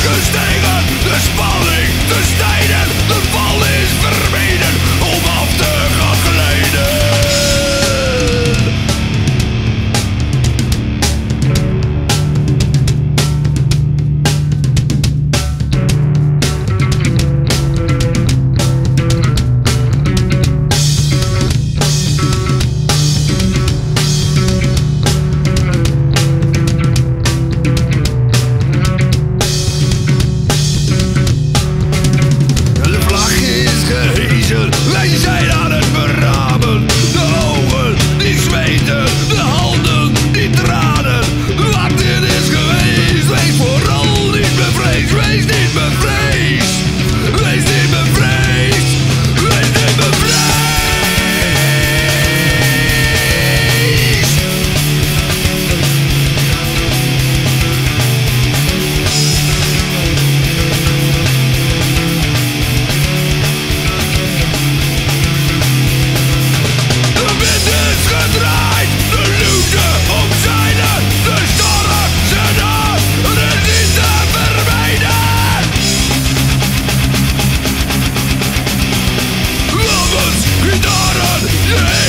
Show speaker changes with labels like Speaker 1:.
Speaker 1: Tuesday Yeah!